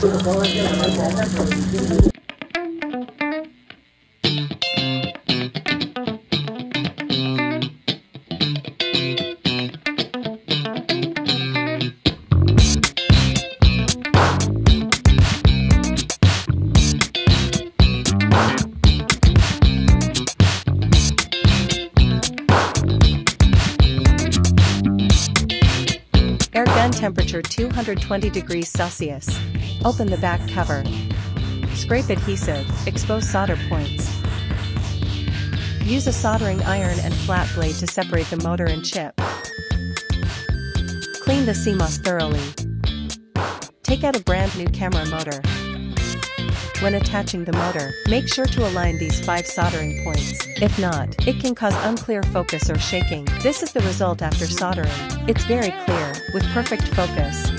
どうやってやらないんだろうな、それは。Temperature 220 degrees Celsius. Open the back cover. Scrape adhesive, expose solder points. Use a soldering iron and flat blade to separate the motor and chip. Clean the CMOS thoroughly. Take out a brand new camera motor. When attaching the motor, make sure to align these five soldering points. If not, it can cause unclear focus or shaking. This is the result after soldering. It's very clear, with perfect focus.